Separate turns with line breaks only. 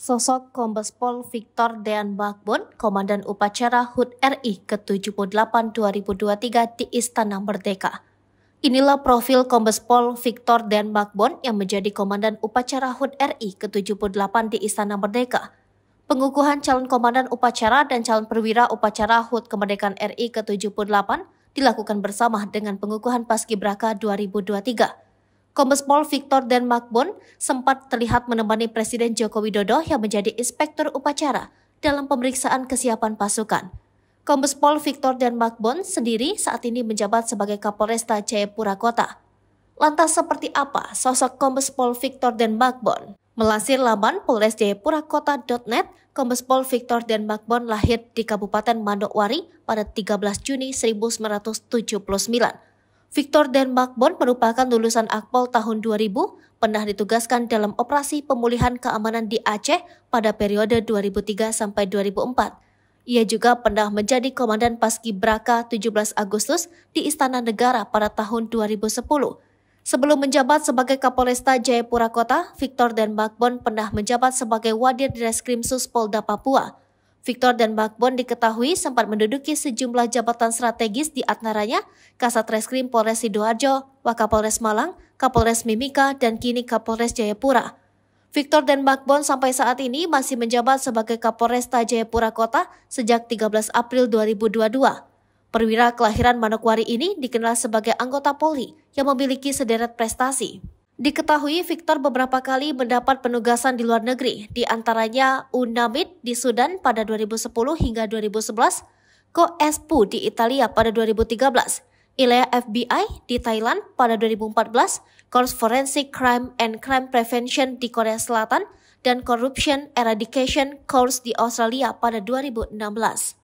Sosok Kombes Pol Victor Dean Bakbon, Komandan Upacara HUT RI ke-78 2023 di Istana Merdeka. Inilah profil Kombes Pol Victor Dean Bakbon yang menjadi Komandan Upacara HUT RI ke-78 di Istana Merdeka. Pengukuhan calon Komandan Upacara dan calon perwira Upacara HUT Kemerdekaan RI ke-78 dilakukan bersama dengan pengukuhan Paskibraka 2023. Kombes Pol Victor dan Makbon sempat terlihat menemani Presiden Joko Widodo yang menjadi inspektur upacara dalam pemeriksaan kesiapan pasukan. Kombes Pol Victor dan Makbon sendiri saat ini menjabat sebagai Kapolresta Jayapura Kota. Lantas seperti apa sosok Kombes Pol Victor dan Makbon? Melansir laman polresjayapurakota.net, Kombes Pol Victor dan Makbon lahir di Kabupaten Manokwari pada 13 Juni 1979 Victor dan Makbon merupakan lulusan Akpol tahun 2000, pernah ditugaskan dalam operasi pemulihan keamanan di Aceh pada periode 2003 sampai 2004. Ia juga pernah menjadi Komandan Paskibraka 17 Agustus di Istana Negara pada tahun 2010. Sebelum menjabat sebagai Kapolresta Jayapura Kota, Victor dan Makbon pernah menjabat sebagai Wadir Direskrimsus Polda Papua. Victor dan Bakbon diketahui sempat menduduki sejumlah jabatan strategis di antaranya Kasat Reskrim Polres Sidoarjo, Wakapolres Malang, Kapolres Mimika, dan kini Kapolres Jayapura. Victor dan Bakbon sampai saat ini masih menjabat sebagai Kapolresta Jayapura Kota sejak 13 April 2022. Perwira kelahiran Manokwari ini dikenal sebagai anggota Polri yang memiliki sederet prestasi. Diketahui Victor beberapa kali mendapat penugasan di luar negeri, di antaranya UNAMID di Sudan pada 2010 hingga 2011, COESPU di Italia pada 2013, ILEA FBI di Thailand pada 2014, Course Forensic Crime and Crime Prevention di Korea Selatan, dan Corruption Eradication Course di Australia pada 2016.